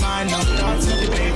mind, no thoughts of the.